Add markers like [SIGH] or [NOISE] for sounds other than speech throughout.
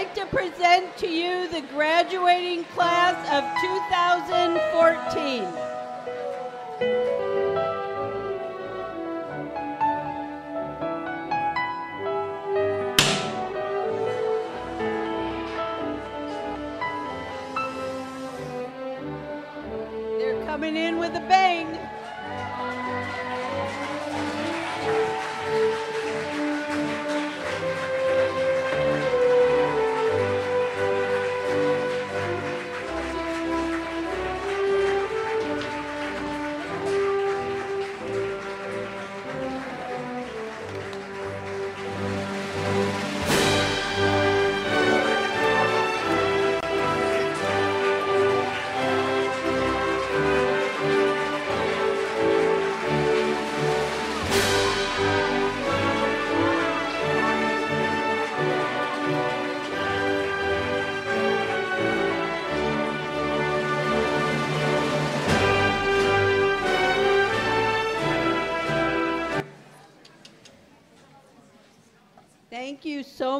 like to present to you the graduating class of 2014.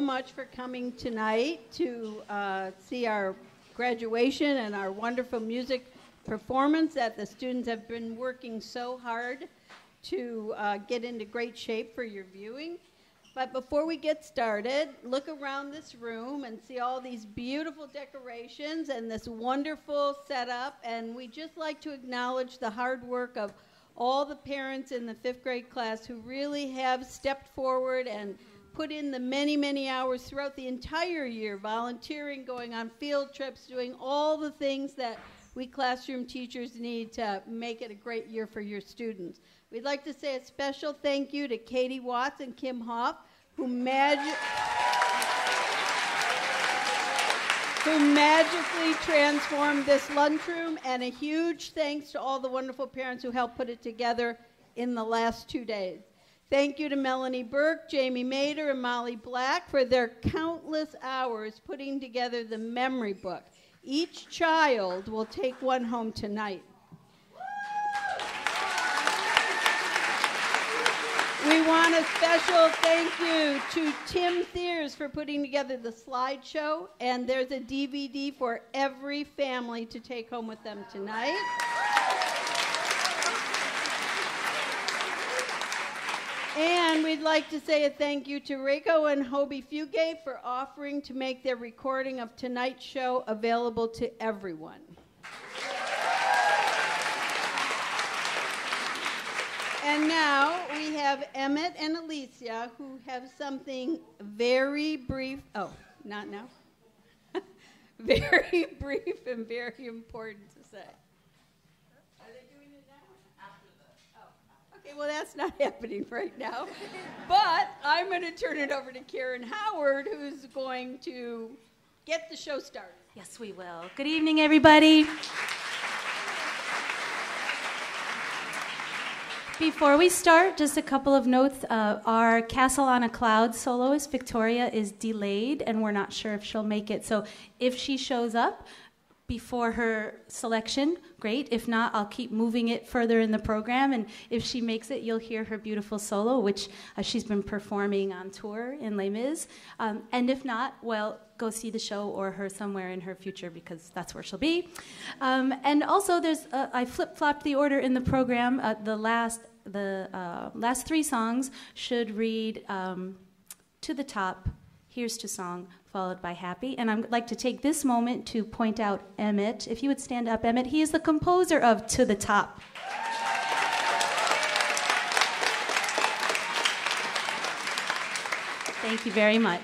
Much for coming tonight to uh, see our graduation and our wonderful music performance that the students have been working so hard to uh, get into great shape for your viewing. But before we get started, look around this room and see all these beautiful decorations and this wonderful setup. And we just like to acknowledge the hard work of all the parents in the fifth grade class who really have stepped forward and put in the many, many hours throughout the entire year, volunteering, going on field trips, doing all the things that we classroom teachers need to make it a great year for your students. We'd like to say a special thank you to Katie Watts and Kim Hoff, who, magi- who magically transformed this lunchroom, and a huge thanks to all the wonderful parents who helped put it together in the last two days. Thank you to Melanie Burke, Jamie Mader, and Molly Black for their countless hours putting together the memory book. Each child will take one home tonight. We want a special thank you to Tim Thiers for putting together the slideshow, and there's a DVD for every family to take home with them tonight. And we'd like to say a thank you to Reiko and Hobie Fugate for offering to make their recording of tonight's show available to everyone. And now we have Emmett and Alicia who have something very brief. Oh, not now? [LAUGHS] very [LAUGHS] brief and very important to say. Are they doing it now? Oh, okay, well, that's not [LAUGHS] happening right now. but I'm going to turn it over to Karen Howard, who's going to get the show started. Yes, we will. Good evening, everybody. Before we start, just a couple of notes. Uh, our Castle on a Cloud soloist, Victoria, is delayed, and we're not sure if she'll make it. So if she shows up before her selection, great. If not, I'll keep moving it further in the program. And if she makes it, you'll hear her beautiful solo, which uh, she's been performing on tour in Les Mis. Um, and if not, well, go see the show or her somewhere in her future because that's where she'll be. Um, and also, there's uh, I flip flopped the order in the program. Uh, the last the uh, last three songs should read um, to the top. Here's to song, followed by happy. And I'd like to take this moment to point out Emmett. If you would stand up, Emmett. He is the composer of To the Top. Thank you very much.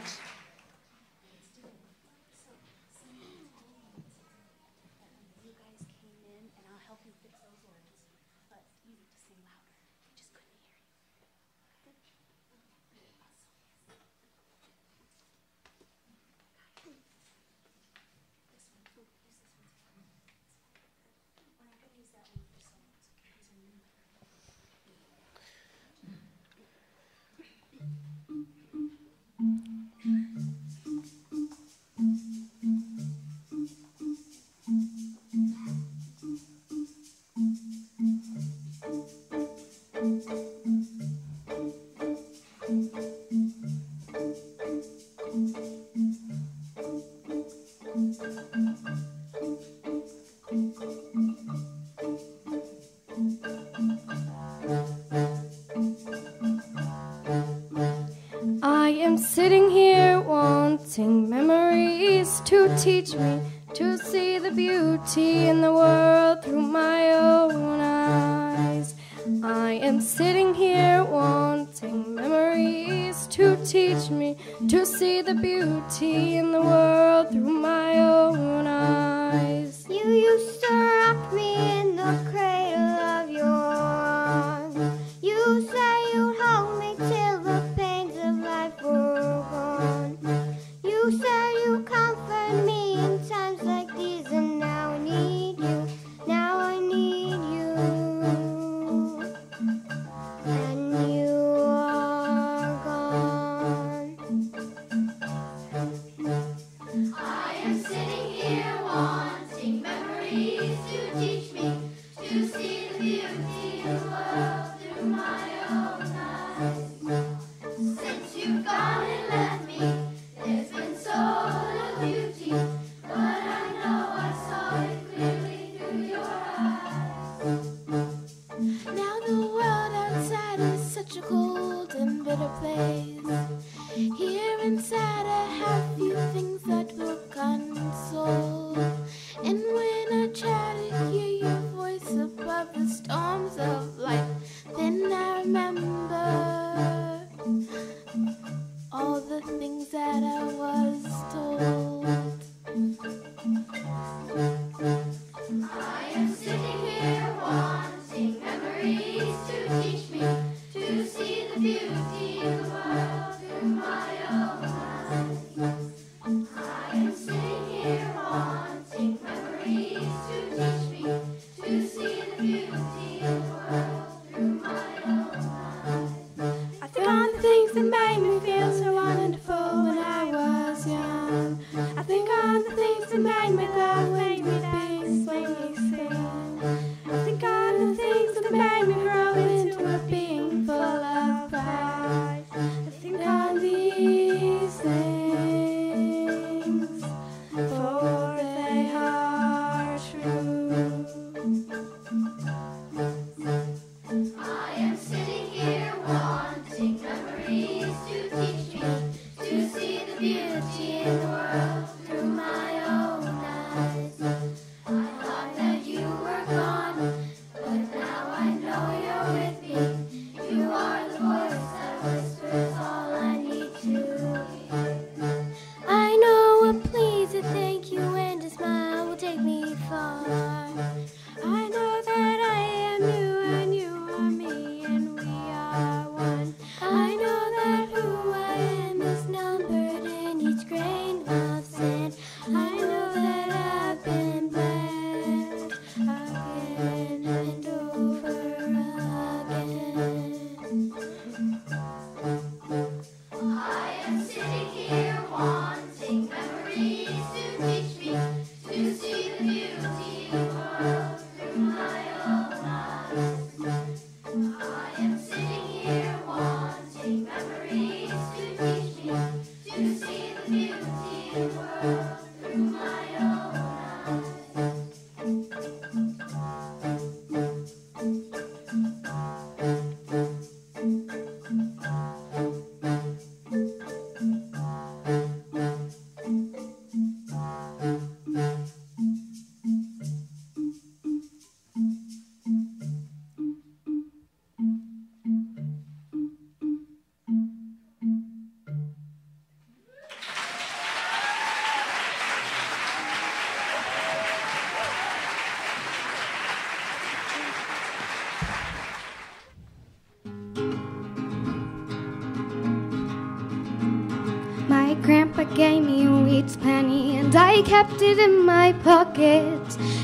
kept it in my pocket.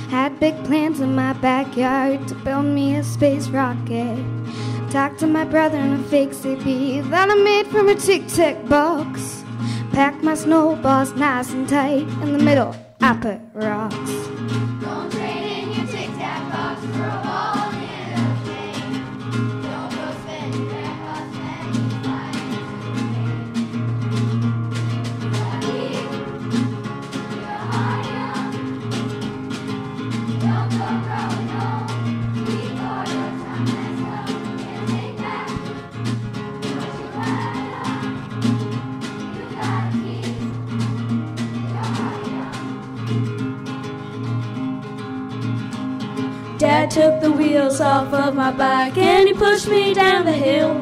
Had big plans in my backyard to build me a space rocket. Talked to my brother in a fake CB that I made from a Tic Tac box. Packed my snowballs nice and tight in the middle. I put my bike and he pushed me down the hill.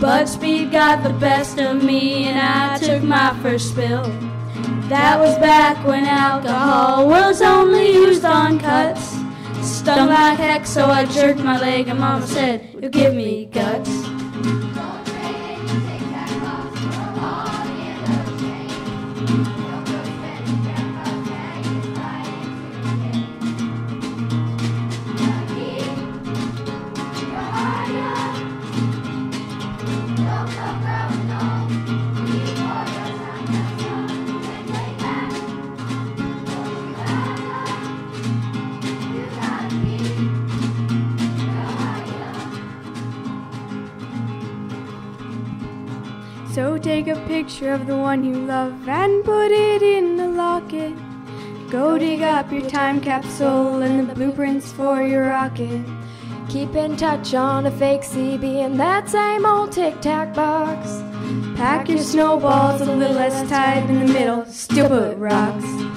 But speed got the best of me and I took my first spill. That was back when alcohol was only used on cuts. Stung like heck, so I jerked my leg and mama said, You'll give me guts. Take a picture of the one you love and put it in the locket. Go dig up your time capsule and the blueprints for your rocket. Keep in touch on a fake CB in that same old tic tac box. Pack your snowballs a little less tight in the middle, still rocks.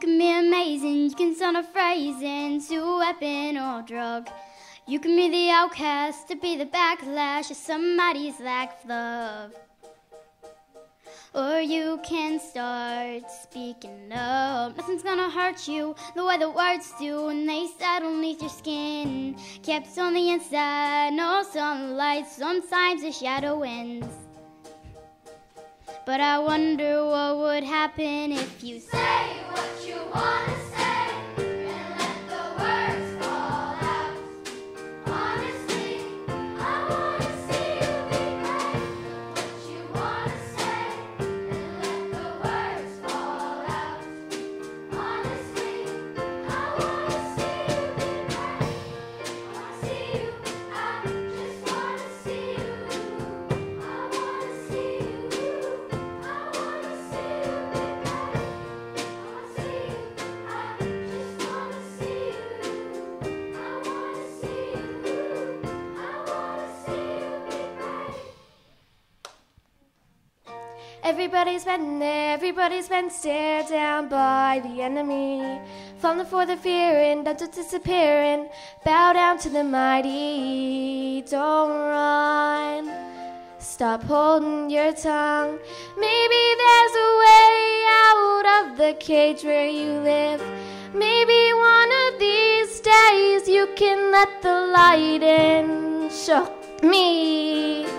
Can be amazing, you can sound a phrase into a weapon or drug. You can be the outcast to be the backlash of somebody's lack of love. Or you can start speaking up. Nothing's gonna hurt you the way the words do when they settle beneath your skin. Kept on the inside, no sunlight, sometimes a shadow wins. But I wonder what would happen if you Say wanna Everybody's been there, everybody's been stared down by the enemy. Falling for the fear and done to disappearing. Bow down to the mighty, don't run. Stop holding your tongue. Maybe there's a way out of the cage where you live. Maybe one of these days you can let the light in. Show me.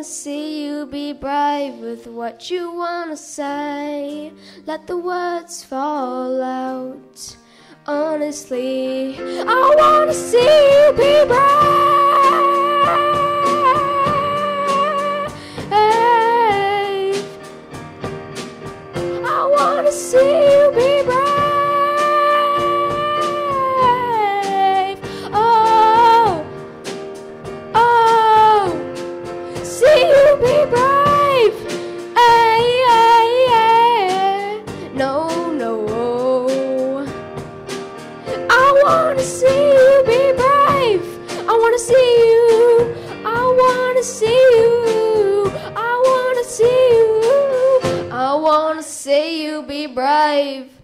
Wanna see you be brave with what you wanna say. Let the words fall out. Honestly, I wanna see you be brave. Wanna see you. I wanna see you. I wanna see you be brave.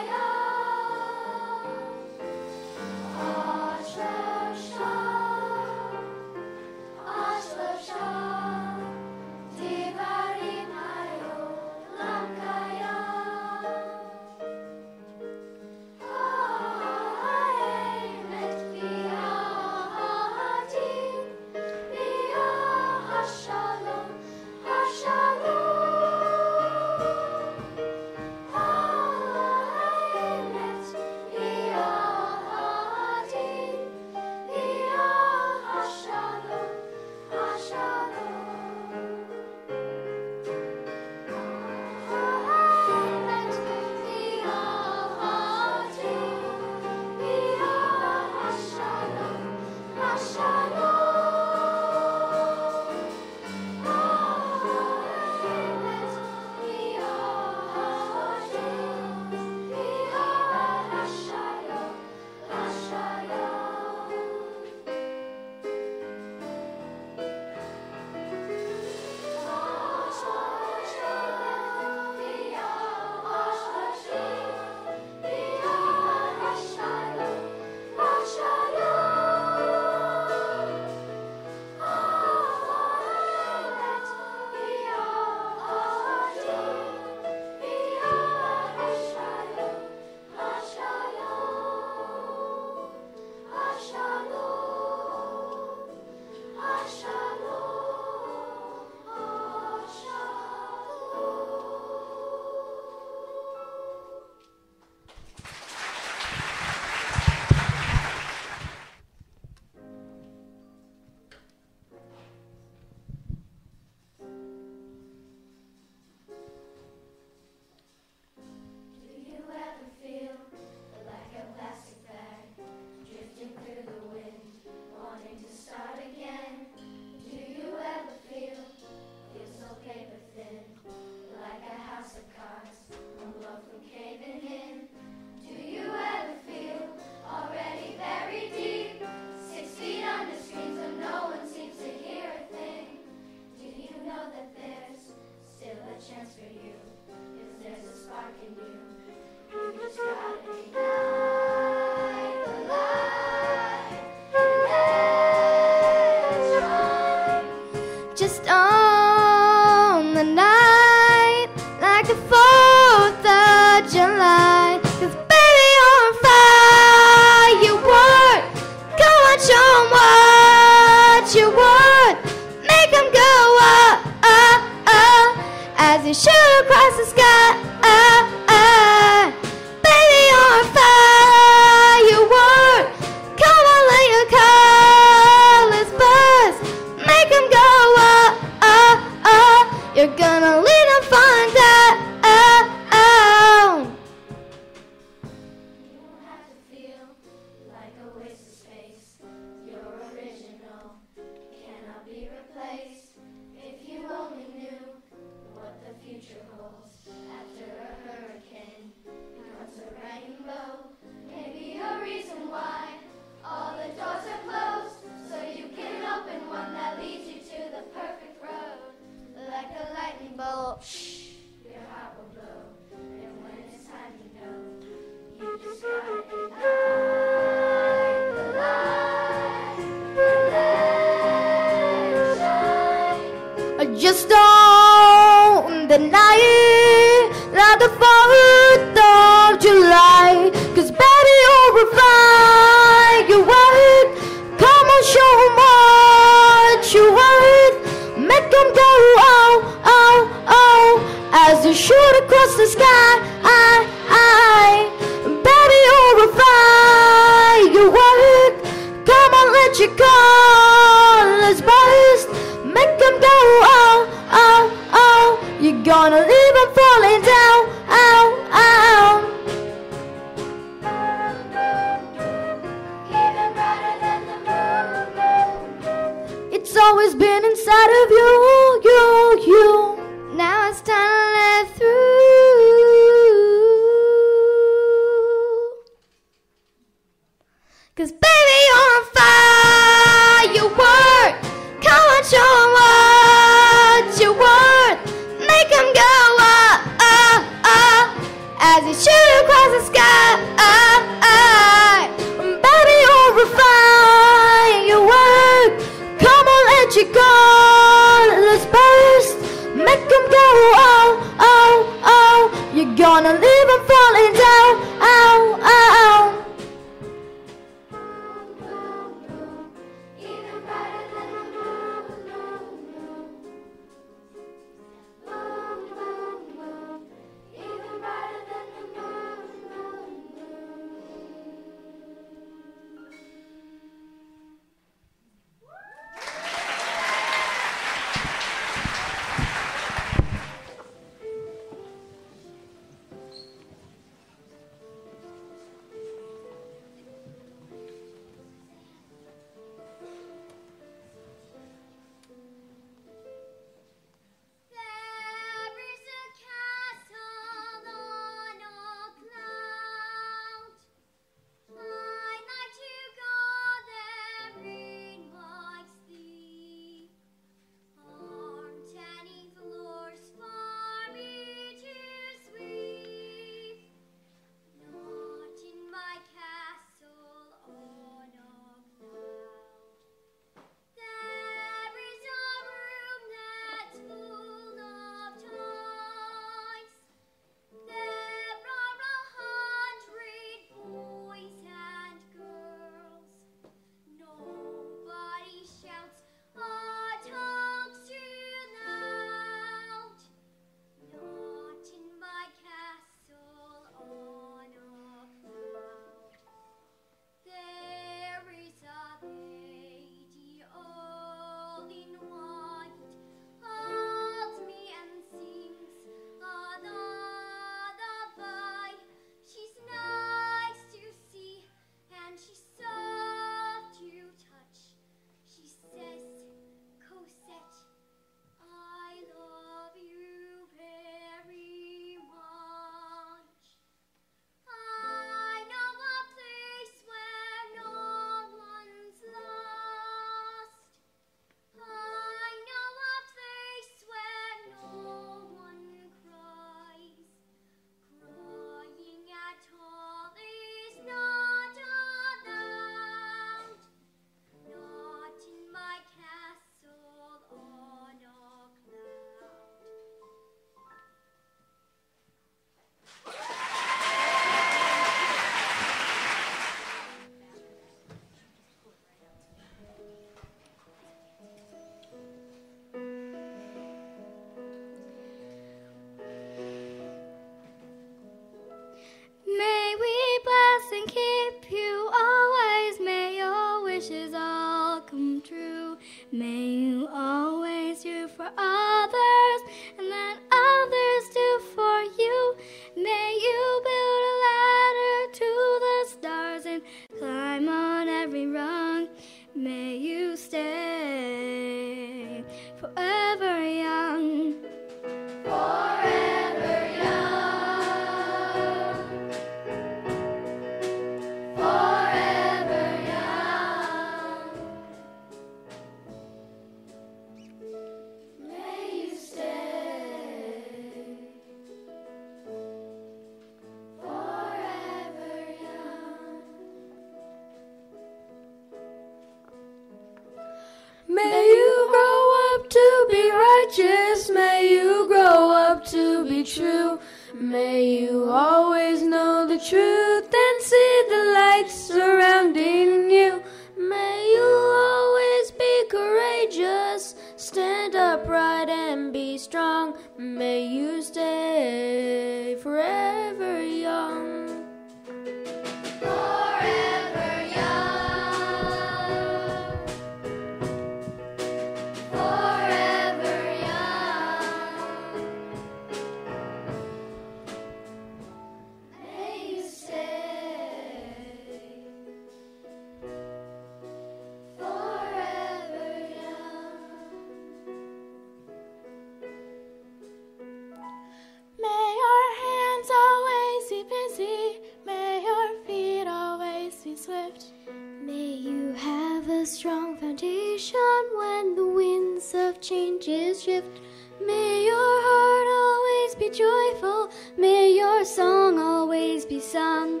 changes shift. May your heart always be joyful. May your song always be sung.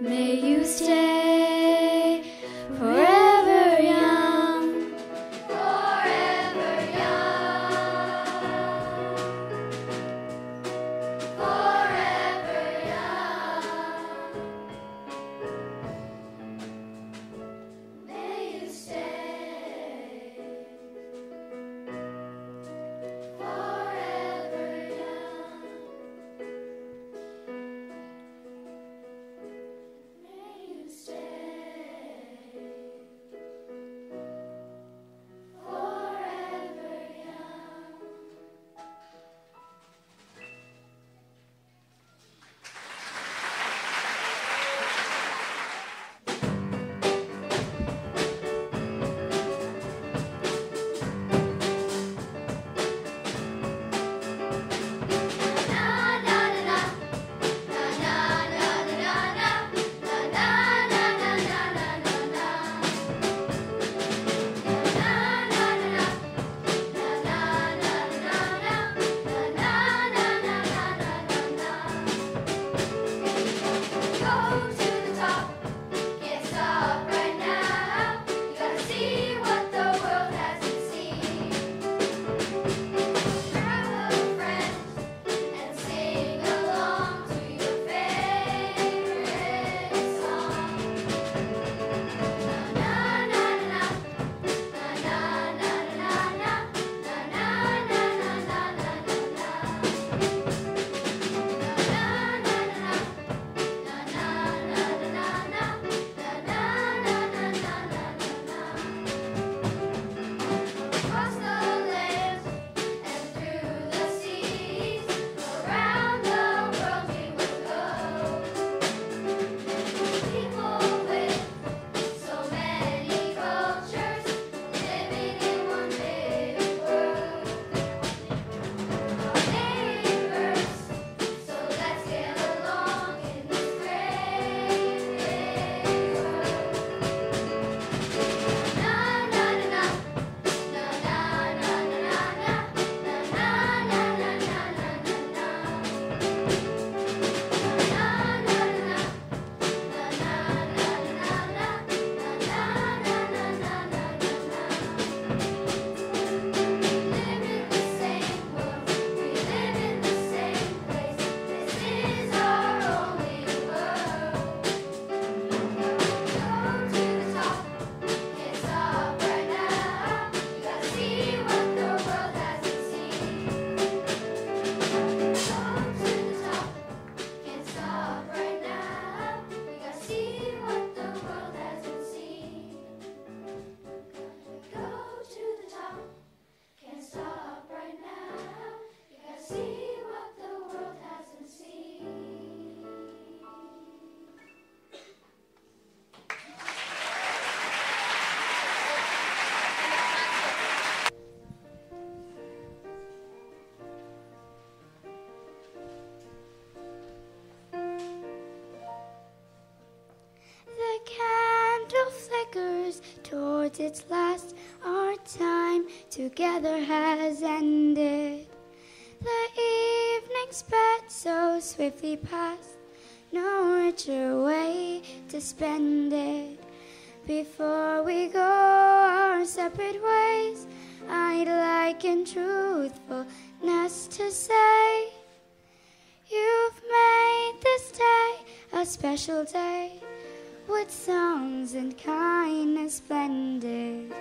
May you stay. its last, our time together has ended. The evening sped so swiftly past, no richer way to spend it. Before we go our separate ways, I'd like in truthfulness to say, You've made this day a special day. With sounds and kindness blended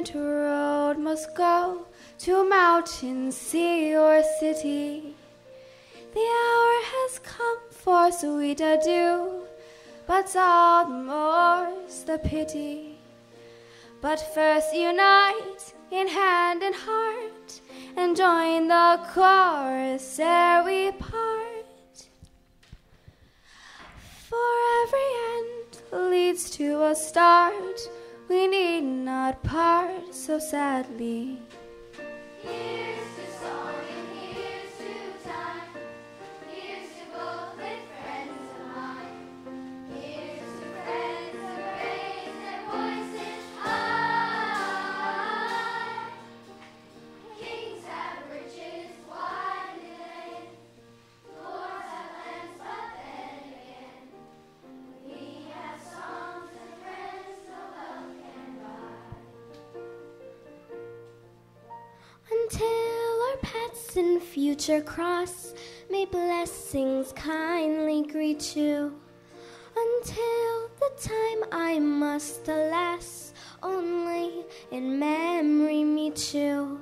different road must go to mountain, sea, or city. The hour has come for sweet adieu, but all the more's the pity. But first unite in hand and heart, and join the chorus ere we part. For every end leads to a start, we need not part so sadly. Future cross, may blessings kindly greet you. Until the time I must, alas, only in memory meet you.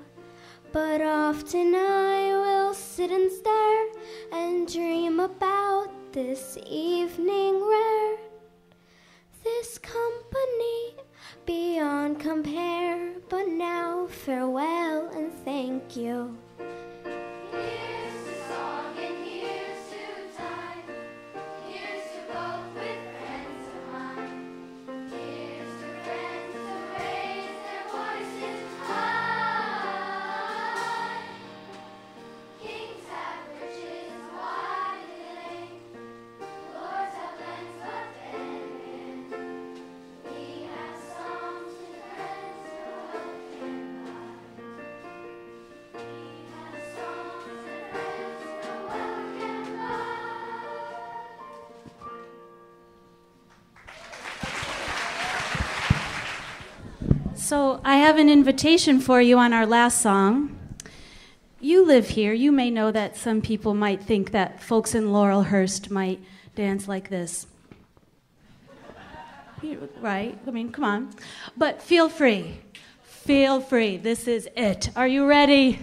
But often I will sit and stare and dream about this evening rare. This company beyond compare, but now farewell and thank you. So I have an invitation for you on our last song. You live here. You may know that some people might think that folks in Laurelhurst might dance like this. Right? I mean, come on. But feel free. Feel free. This is it. Are you ready?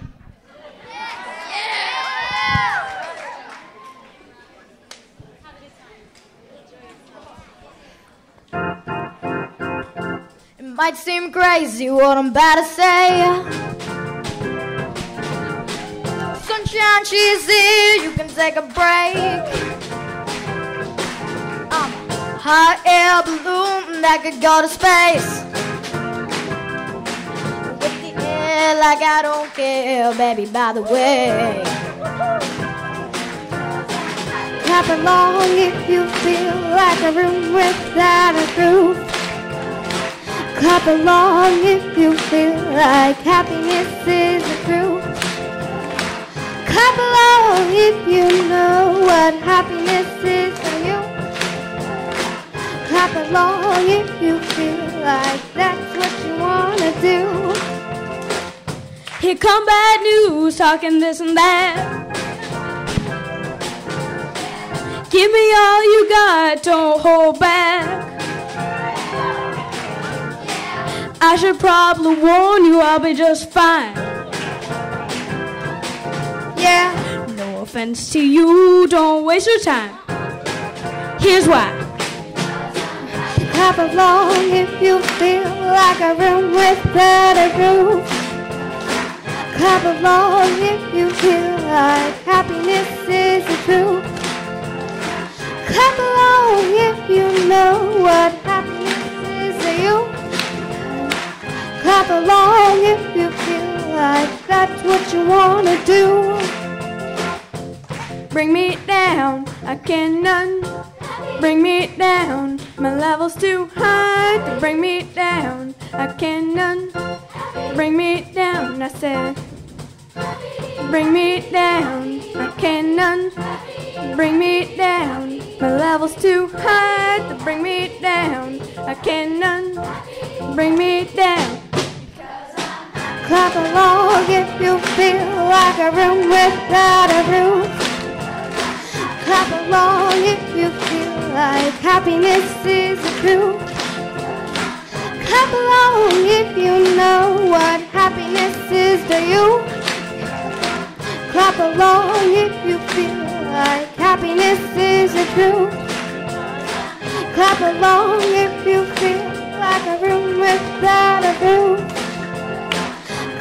Might seem crazy what I'm about to say. Sunshine, she's here, you can take a break. I'm a hot air balloon that could go to space. With the air like I don't care, baby, by the way. Clap along if you feel like a room without a roof. Clap along if you feel like happiness is the truth. Clap along if you know what happiness is for you. Clap along if you feel like that's what you wanna do. Here come bad news, talking this and that. Give me all you got, don't hold back. I should probably warn you, I'll be just fine. Yeah, no offense to you, don't waste your time. Here's why. Clap along if you feel like a room without a roof. Clap along if you feel like happiness is the truth. Clap along if you know what happiness is to you. Clap along if you feel like that's what you wanna do. Bring me down, I cannot. Bring me down, my level's too high to bring me down. I cannot. Bring me down, I said. Bring me down, I cannot. Bring me down, my level's too high to bring me down. I cannot. Bring me down. Clap along if you feel like a room without a roof. Clap along if you feel like happiness is the truth. Clap along if you know what happiness is to you. Clap along if you feel like happiness is the truth. Clap along if you feel like a room without a roof.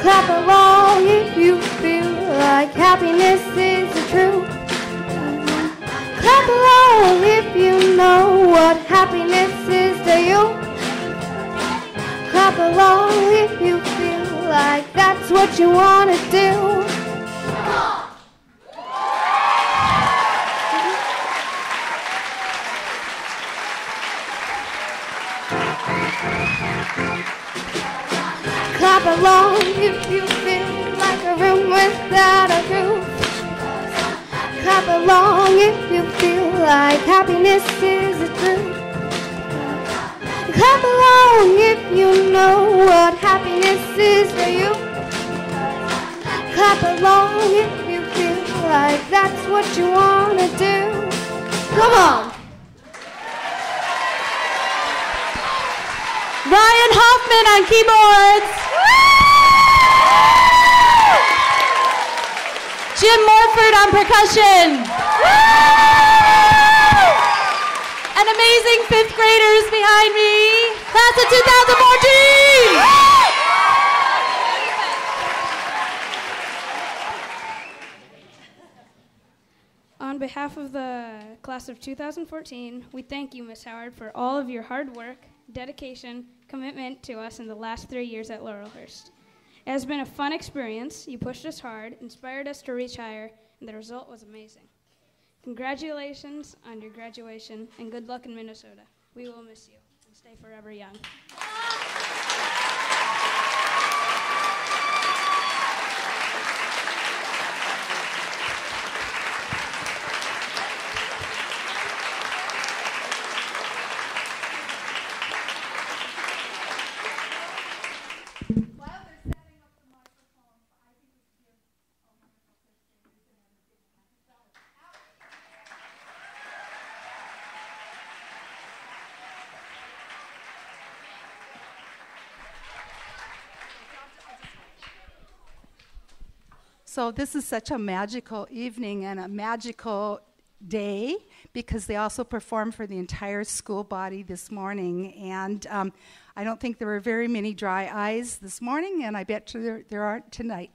Clap along if you feel like happiness is the truth. Clap along if you know what happiness is to you. Clap along if you feel like that's what you want to do. Along if you feel like a room without a roof. Clap along if you feel like happiness is a truth. Clap along if you know what happiness is for you. Clap along if you feel like that's what you want to do. Come on. Ryan Hoffman on keyboards. Jim Morford on percussion. And amazing fifth graders behind me. Class of 2014. On behalf of the class of 2014, we thank you, Miss Howard, for all of your hard work, dedication, commitment to us in the last three years at Laurelhurst. It has been a fun experience. You pushed us hard, inspired us to reach higher, and the result was amazing. Congratulations on your graduation, and good luck in Minnesota. We will miss you, and stay forever young. So this is such a magical evening and a magical day because they also performed for the entire school body this morning. And um, I don't think there were very many dry eyes this morning, and I bet there, there aren't tonight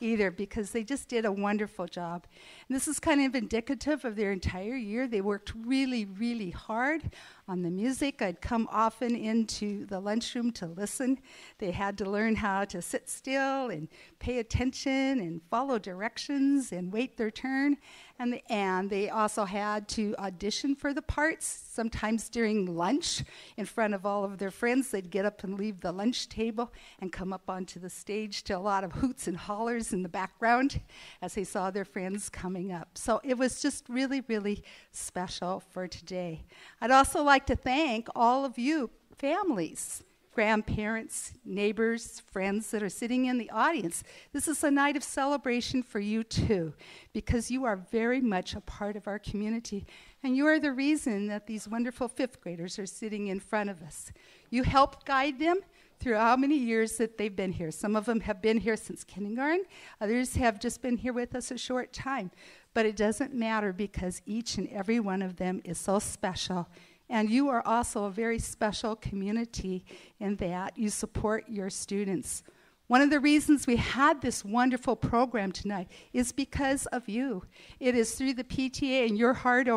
either because they just did a wonderful job. And this is kind of indicative of their entire year. They worked really, really hard on the music. I'd come often into the lunchroom to listen. They had to learn how to sit still and pay attention and follow directions and wait their turn. And, the, and they also had to audition for the parts, sometimes during lunch in front of all of their friends. They'd get up and leave the lunch table and come up onto the stage to a lot of hoots and hollers in the background as they saw their friends coming up. So it was just really, really special for today. I'd also like to thank all of you families grandparents, neighbors, friends that are sitting in the audience. This is a night of celebration for you too, because you are very much a part of our community. And you are the reason that these wonderful fifth graders are sitting in front of us. You helped guide them through how many years that they've been here. Some of them have been here since kindergarten, others have just been here with us a short time. But it doesn't matter because each and every one of them is so special and you are also a very special community in that you support your students. One of the reasons we had this wonderful program tonight is because of you. It is through the PTA and your hard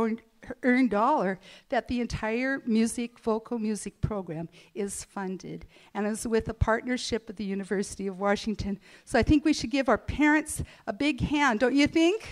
earned dollar that the entire music, vocal music program is funded. And it's with a partnership with the University of Washington. So I think we should give our parents a big hand, don't you think?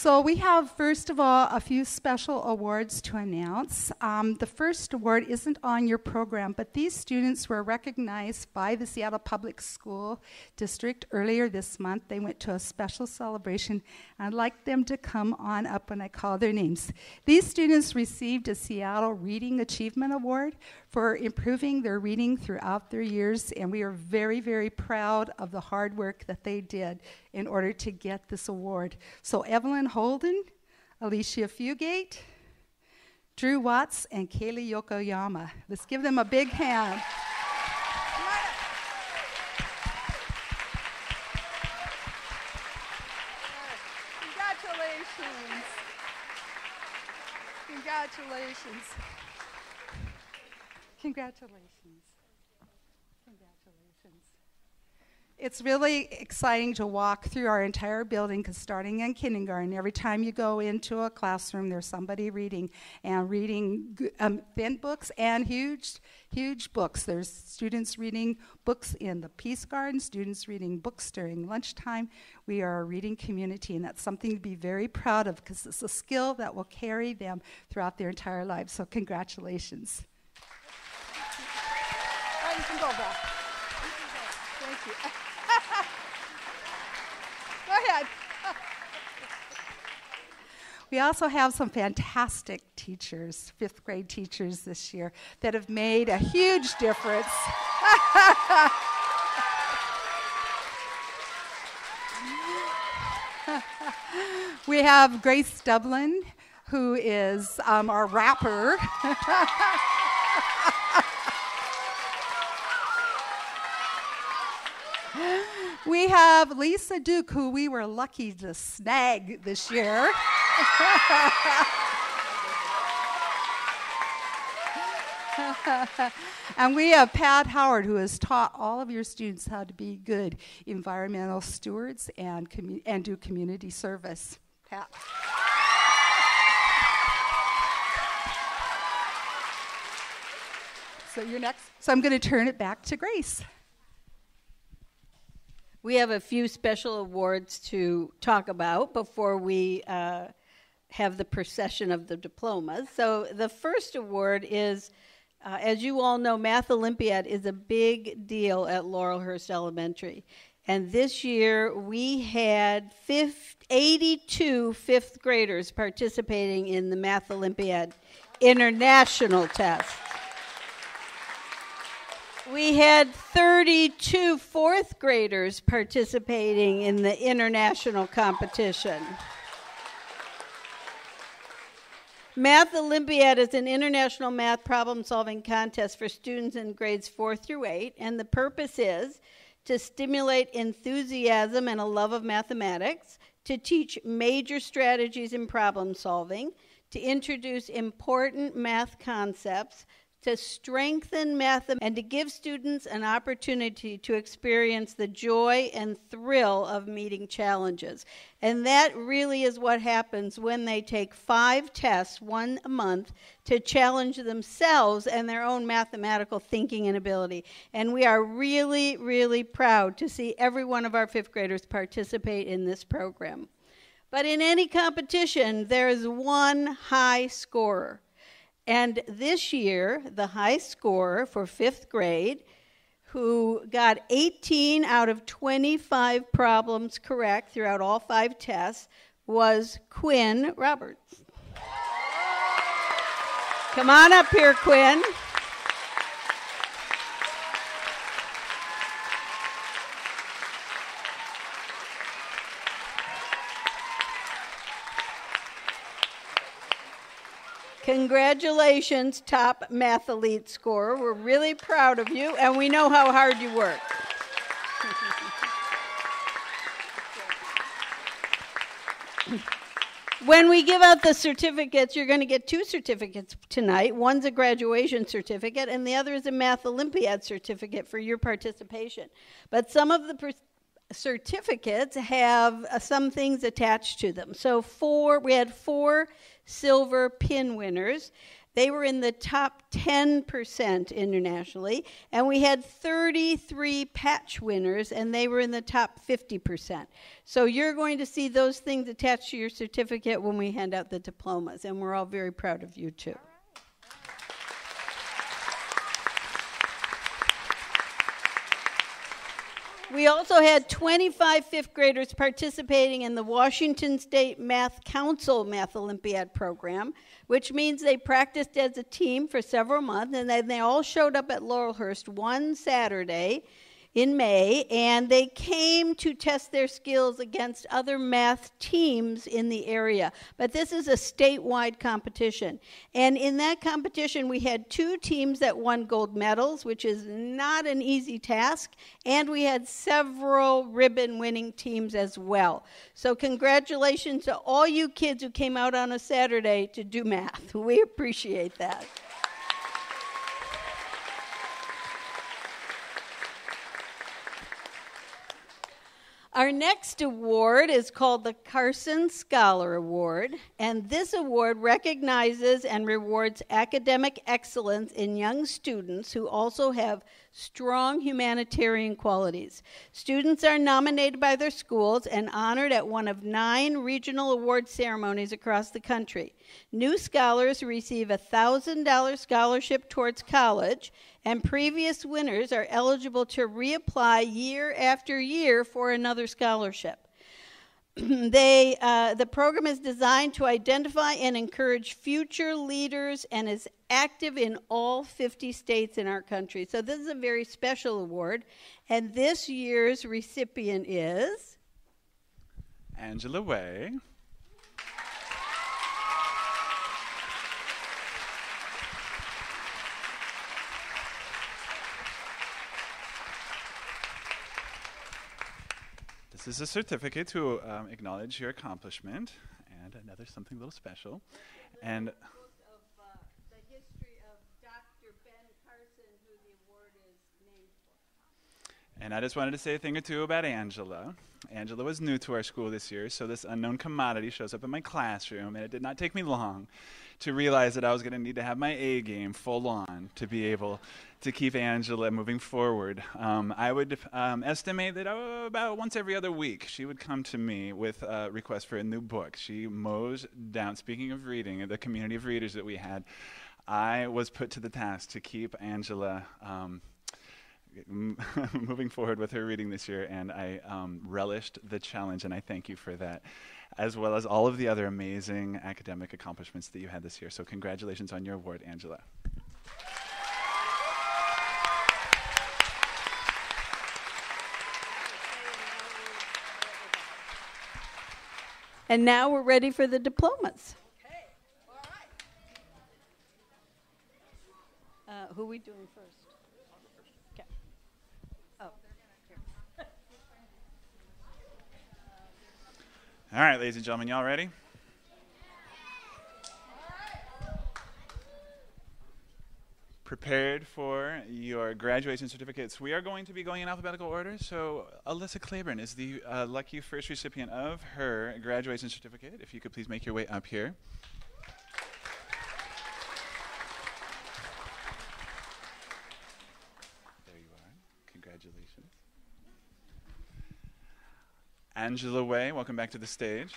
So, we have, first of all, a few special awards to announce. Um, the first award isn't on your program, but these students were recognized by the Seattle Public School District earlier this month. They went to a special celebration. And I'd like them to come on up when I call their names. These students received a Seattle Reading Achievement Award for improving their reading throughout their years, and we are very, very proud of the hard work that they did in order to get this award. So, Evelyn Holden, Alicia Fugate, Drew Watts, and Kaylee Yokoyama. Let's give them a big hand. Congratulations. Congratulations. Congratulations. Congratulations. It's really exciting to walk through our entire building because starting in kindergarten, every time you go into a classroom, there's somebody reading and reading um, thin books and huge, huge books. There's students reading books in the Peace Garden, students reading books during lunchtime. We are a reading community, and that's something to be very proud of because it's a skill that will carry them throughout their entire lives. So, congratulations. Thank you. [LAUGHS] Go ahead. We also have some fantastic teachers, fifth grade teachers this year, that have made a huge difference. [LAUGHS] we have Grace Dublin, who is um, our rapper. [LAUGHS] We have Lisa Duke, who we were lucky to snag this year. [LAUGHS] and we have Pat Howard, who has taught all of your students how to be good environmental stewards and, commu- and do community service. Pat. So you're next. So I'm going to turn it back to Grace. We have a few special awards to talk about before we uh, have the procession of the diplomas. So, the first award is, uh, as you all know, Math Olympiad is a big deal at Laurelhurst Elementary. And this year we had 50, 82 fifth graders participating in the Math Olympiad International Test. We had 32 fourth graders participating in the international competition. Math Olympiad is an international math problem solving contest for students in grades 4 through 8, and the purpose is to stimulate enthusiasm and a love of mathematics, to teach major strategies in problem solving, to introduce important math concepts, to strengthen math and to give students an opportunity to experience the joy and thrill of meeting challenges. And that really is what happens when they take five tests, one a month, to challenge themselves and their own mathematical thinking and ability. And we are really, really proud to see every one of our fifth graders participate in this program. But in any competition, there is one high scorer. And this year, the high scorer for fifth grade, who got 18 out of 25 problems correct throughout all five tests, was Quinn Roberts. Come on up here, Quinn. Congratulations, top math elite scorer. We're really proud of you, and we know how hard you work. when we give out the certificates, you're going to get two certificates tonight. One's a graduation certificate, and the other is a Math Olympiad certificate for your participation. But some of the per- certificates have uh, some things attached to them. So, four, we had four silver pin winners. They were in the top 10% internationally, and we had 33 patch winners, and they were in the top 50%. So you're going to see those things attached to your certificate when we hand out the diplomas, and we're all very proud of you too. We also had 25 fifth graders participating in the Washington State Math Council Math Olympiad program, which means they practiced as a team for several months and then they all showed up at Laurelhurst one Saturday in May, and they came to test their skills against other math teams in the area. But this is a statewide competition. And in that competition, we had two teams that won gold medals, which is not an easy task, and we had several ribbon winning teams as well. So, congratulations to all you kids who came out on a Saturday to do math. [LAUGHS] We appreciate that. Our next award is called the Carson Scholar Award, and this award recognizes and rewards academic excellence in young students who also have strong humanitarian qualities. Students are nominated by their schools and honored at one of nine regional award ceremonies across the country. New scholars receive a $1,000 scholarship towards college, and previous winners are eligible to reapply year after year for another scholarship. [CLEARS THROAT] they, uh, the program is designed to identify and encourage future leaders and is active in all 50 states in our country. So, this is a very special award. And this year's recipient is Angela Way. This is a certificate to um, acknowledge your accomplishment and another something a little special. And of uh, the history of Dr. Ben Carson, who the award is named for. And I just wanted to say a thing or two about Angela. Angela was new to our school this year, so this unknown commodity shows up in my classroom, and it did not take me long to realize that I was going to need to have my A game full on to be able to keep Angela moving forward. Um, I would um, estimate that oh, about once every other week she would come to me with a request for a new book. She mows down, speaking of reading, the community of readers that we had, I was put to the task to keep Angela. Um, [LAUGHS] moving forward with her reading this year, and I um, relished the challenge, and I thank you for that, as well as all of the other amazing academic accomplishments that you had this year. So, congratulations on your award, Angela. And now we're ready for the diplomas. Uh, who are we doing first? Okay. Oh, here. All right, ladies and gentlemen, y'all ready? Prepared for your graduation certificates. We are going to be going in alphabetical order. So, Alyssa Claiborne is the uh, lucky first recipient of her graduation certificate. If you could please make your way up here. There you are. Congratulations. Angela Way, welcome back to the stage.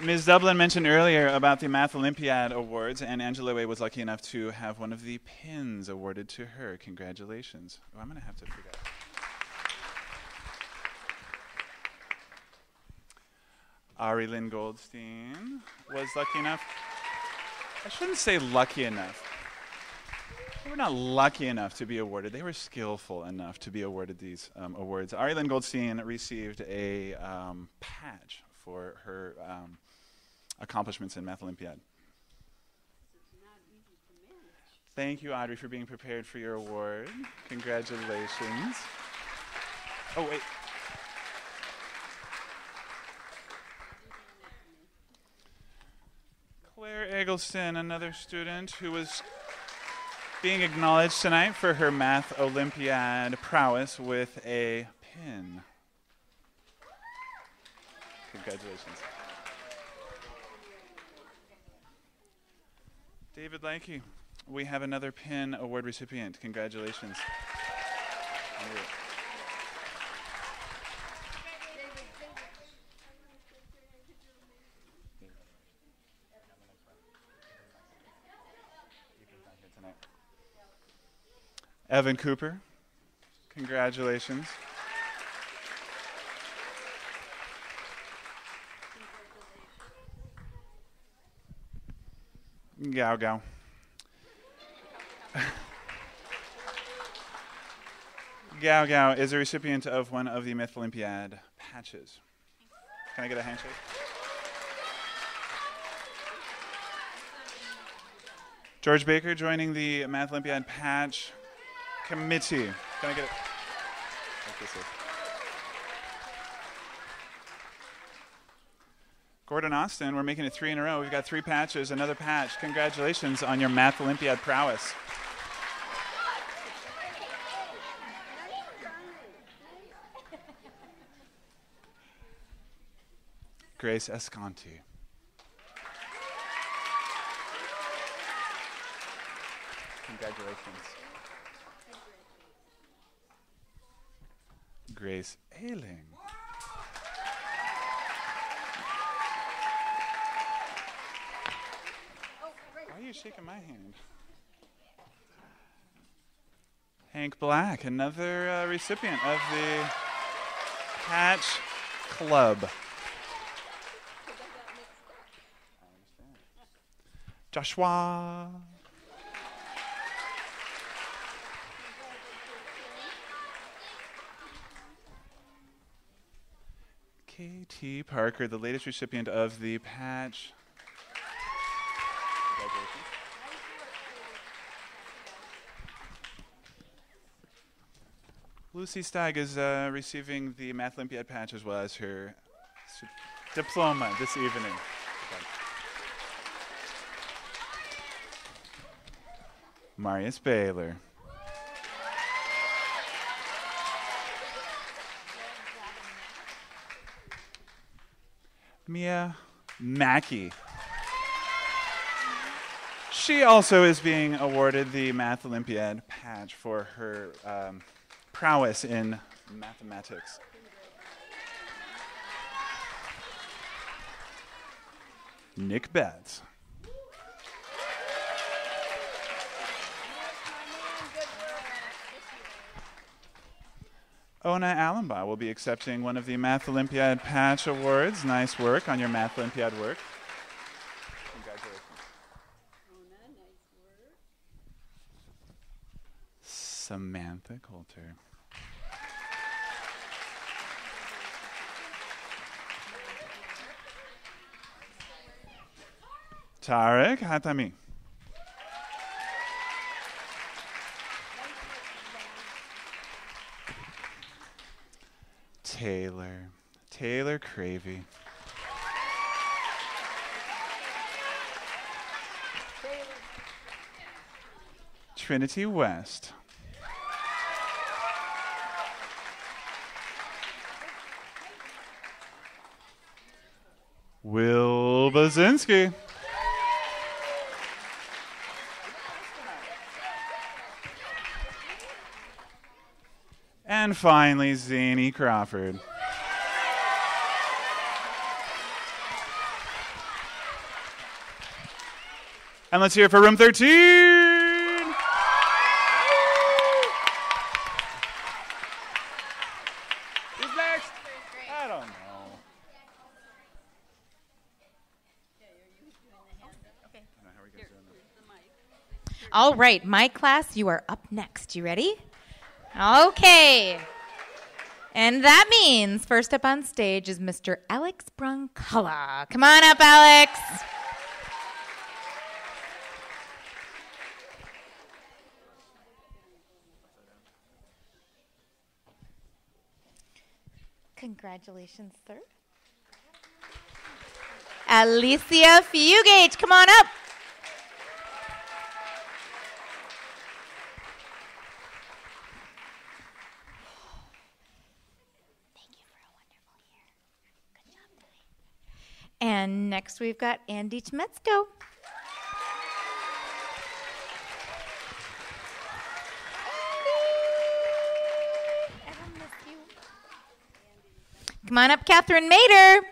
Ms. Dublin mentioned earlier about the Math Olympiad Awards, and Angela Way was lucky enough to have one of the pins awarded to her. Congratulations. Oh, I'm going to have to figure out. Ari Lynn Goldstein was lucky enough. I shouldn't say lucky enough. They were not lucky enough to be awarded. They were skillful enough to be awarded these um, awards. Ari Lynn Goldstein received a um, patch for her um, accomplishments in Math Olympiad. Thank you, Audrey, for being prepared for your award. Congratulations. Oh, wait. Claire Eggleston, another student who was being acknowledged tonight for her Math Olympiad prowess with a pin. Congratulations. David Lanky, we have another pin award recipient. Congratulations. Evan Cooper, congratulations. Gao Gao. Gao Gao is a recipient of one of the Math Olympiad patches. Can I get a handshake? George Baker joining the Math Olympiad patch committee. Can I get it? Like this is. Gordon Austin, we're making it three in a row. We've got three patches, another patch. Congratulations on your Math Olympiad prowess. Grace Esconti. Congratulations. Grace Ailing. Why are you shaking my hand? Hank Black, another uh, recipient of the Patch Club. Joshua. KT Parker, the latest recipient of the patch. Lucy Stagg is uh, receiving the Math Olympiad patch as well as her diploma this evening. Marius Baylor. Mia Mackey. She also is being awarded the Math Olympiad patch for her um, prowess in mathematics. Nick Betts. Ona Allenbaugh will be accepting one of the Math Olympiad Patch Awards. Nice work on your Math Olympiad work. Congratulations. Samantha Coulter. Tarek Hatami. Taylor. Taylor Cravey. Trinity West. Will Bazinski. And finally, Zany Crawford. And let's hear it for room 13. Who's next? I don't know. All right, my class, you are up next. You ready? Okay. And that means first up on stage is Mr. Alex Brancala. Come on up, Alex. Congratulations, sir. Alicia Fugate, come on up. And next we've got Andy Chmetzko. Come on up, Catherine Mater.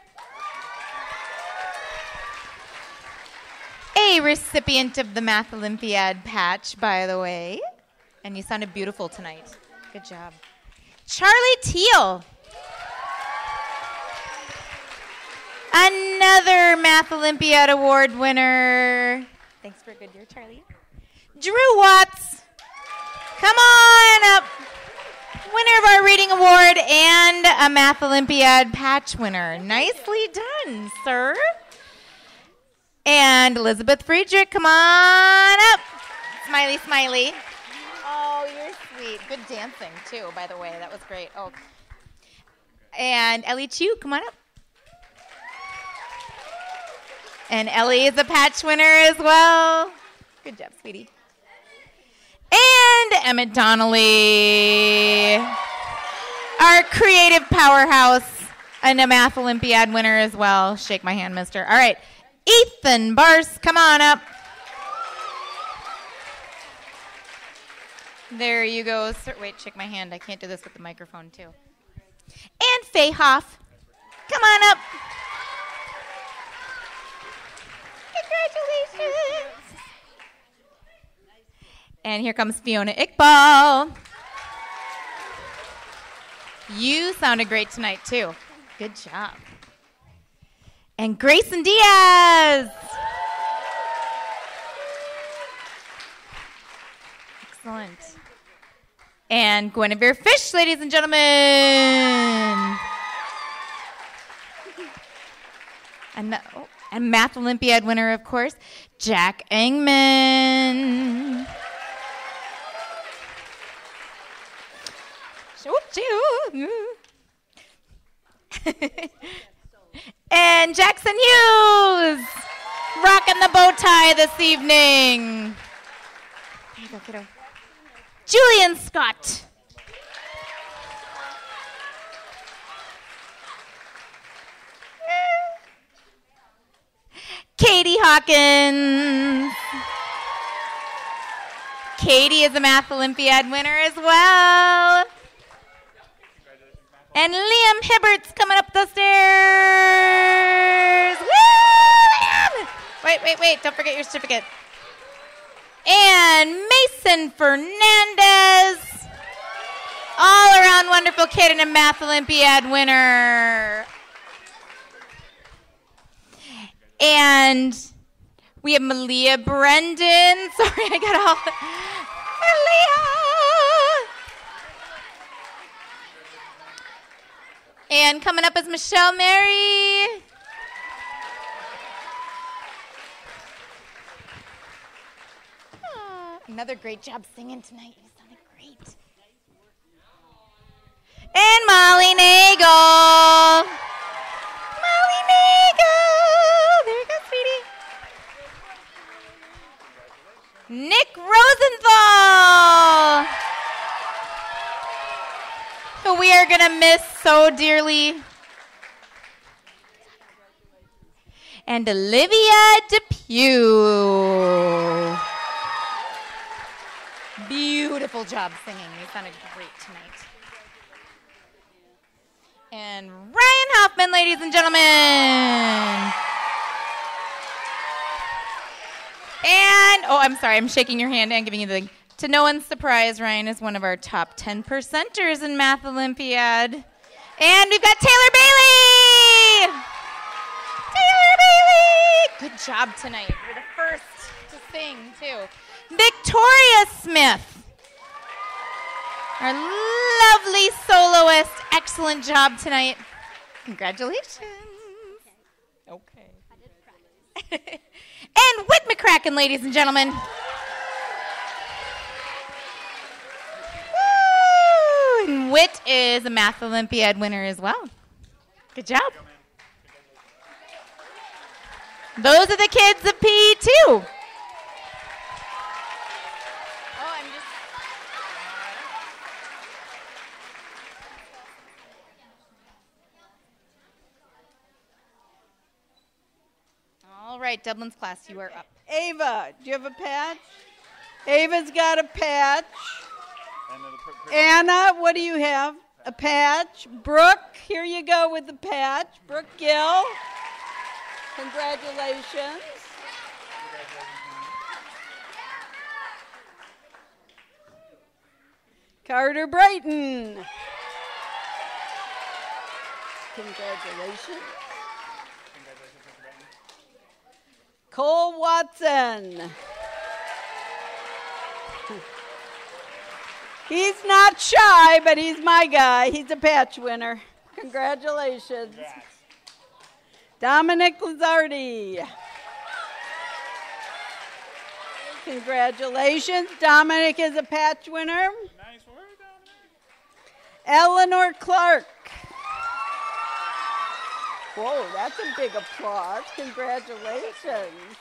A recipient of the Math Olympiad patch, by the way. And you sounded beautiful tonight. Good job. Charlie Teal. Another Math Olympiad Award winner. Thanks for a good year, Charlie. Drew Watts. Come on up. Winner of our reading award and a math Olympiad patch winner. Nicely done, sir. And Elizabeth Friedrich, come on up. Smiley, smiley. Oh, you're sweet. Good dancing, too, by the way. That was great. Oh. And Ellie Chu, come on up. And Ellie is a patch winner as well. Good job, sweetie. And Emmett Donnelly, our creative powerhouse and a math Olympiad winner as well. Shake my hand, mister. All right. Ethan Bars, come on up. There you go. Sir. Wait, shake my hand. I can't do this with the microphone, too. And Faye Hoff, come on up. Congratulations. And here comes Fiona Iqbal. You sounded great tonight, too. Good job. And Grayson Diaz. Excellent. And Guinevere Fish, ladies and gentlemen. And, oh, and Math Olympiad winner, of course, Jack Engman. [LAUGHS] and Jackson Hughes, rocking the bow tie this evening. There you go, kiddo. Julian Scott. Katie Hawkins. Katie is a Math Olympiad winner as well. And Liam Hibbert's coming up the stairs. Woo! Wait, wait, wait. Don't forget your certificate. And Mason Fernandez. All around wonderful kid and a Math Olympiad winner. And we have Malia Brendan. [LAUGHS] Sorry, I got all. Malia! And coming up is Michelle Mary. Aw, Another great job singing tonight. You sounded great. And Molly Nagel. Molly Nagel. Nick Rosenthal. Who we are going to miss so dearly. And Olivia Depew. Beautiful job singing. You sounded great tonight. And Ryan Hoffman, ladies and gentlemen. And, oh, I'm sorry, I'm shaking your hand and giving you the. To no one's surprise, Ryan is one of our top 10 percenters in Math Olympiad. And we've got Taylor Bailey! Taylor Bailey! Good job tonight. You're the first to sing, too. Victoria Smith. Our lovely soloist. Excellent job tonight. Congratulations. Okay. [LAUGHS] and Wit McCracken, ladies and gentlemen. Woo! And Wit is a Math Olympiad winner as well. Good job. Those are the kids of P2. Right, Dublin's class, you are up. Ava, do you have a patch? Ava's got a patch. Anna, what do you have? A patch. Brooke, here you go with the patch. Brooke Gill. Congratulations. Carter Brighton. Congratulations. Cole Watson. He's not shy, but he's my guy. He's a patch winner. Congratulations. Dominic Lazardi. Congratulations. Dominic is a patch winner. Nice work, Dominic. Eleanor Clark. Whoa, that's a big applause. Congratulations.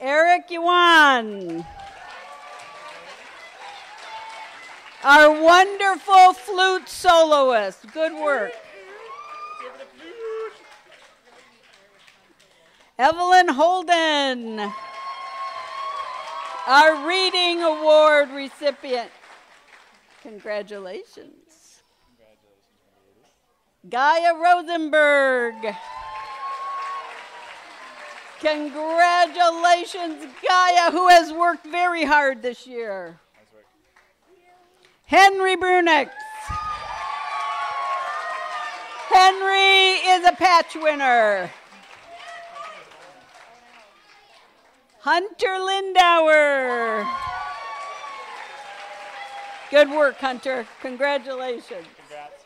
Eric Yuan. Our wonderful flute soloist. Good work. Evelyn Holden. Our reading award recipient. Congratulations. Gaia Rosenberg. Congratulations, Gaia, who has worked very hard this year. Henry Brunix. Henry is a patch winner. Hunter Lindauer. Good work, Hunter. Congratulations. Congrats.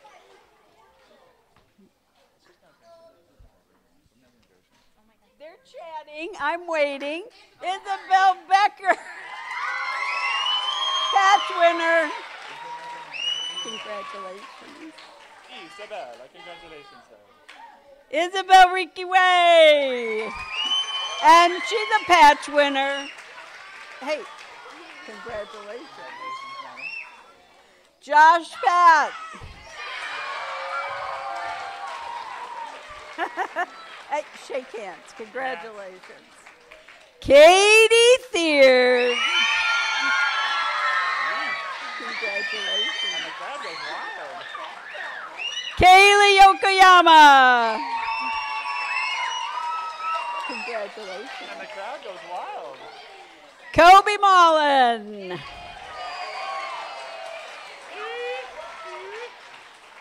They're chatting. I'm waiting. Isabel Becker. Patch winner. Congratulations. Isabella, congratulations. sir. Isabel Ricky Way. And she's a patch winner. Hey, congratulations. Josh Pat. [LAUGHS] hey, shake hands. Congratulations. Katie Thiers. Congratulations. That was wild. Kaylee Yokoyama. Congratulations. And the crowd goes wild. Kobe Mullen.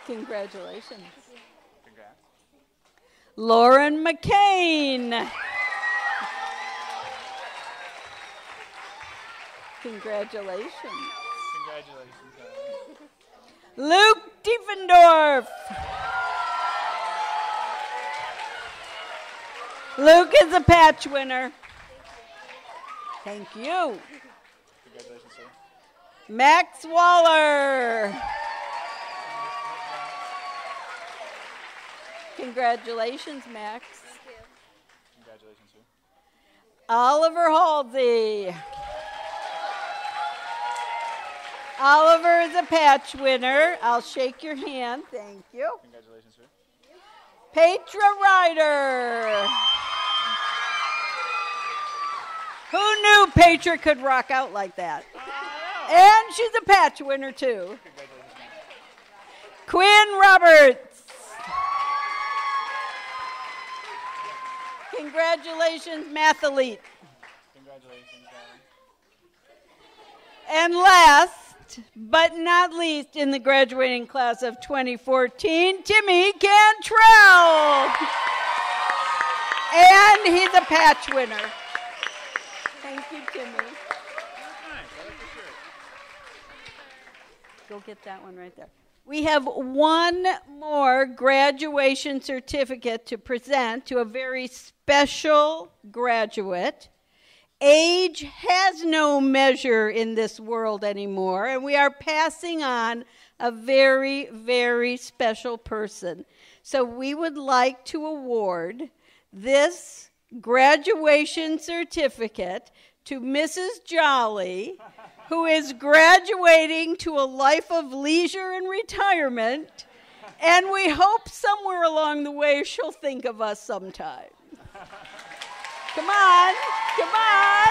Congratulations. Lauren McCain. Congratulations. Congratulations. Luke Diefendorf. Luke is a patch winner. Thank you. Congratulations, sir. Max Waller. Congratulations, Max. Thank you. Congratulations, sir. Oliver Halsey. Oliver is a patch winner. I'll shake your hand. Thank you. Congratulations, sir. Petra Ryder. Who knew Petra could rock out like that? And she's a patch winner, too. Quinn Roberts. Congratulations, Mathalete. Congratulations, Alan. And last but not least in the graduating class of 2014, Timmy Cantrell. And he's a patch winner. Thank you, Timmy. Nice. I like the shirt. Go get that one right there. We have one more graduation certificate to present to a very special graduate. Age has no measure in this world anymore, and we are passing on a very, very special person. So we would like to award this graduation certificate to Mrs. Jolly, [LAUGHS] who is graduating to a life of leisure and retirement. And we hope somewhere along the way she'll think of us sometime. Come on, come on.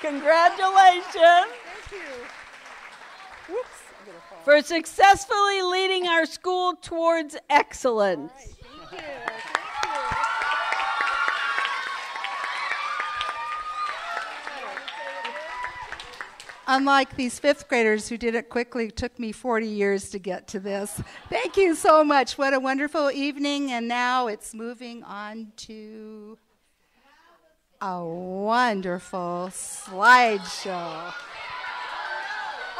Congratulations. Thank you. Whoops, For successfully leading our school towards excellence. unlike these fifth graders who did it quickly, it took me 40 years to get to this. Thank you so much. What a wonderful evening. And now it's moving on to a wonderful slideshow.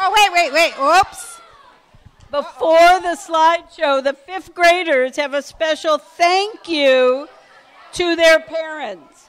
Oh, wait, wait, wait. Oops. Before the slideshow, the fifth graders have a special thank you to their parents.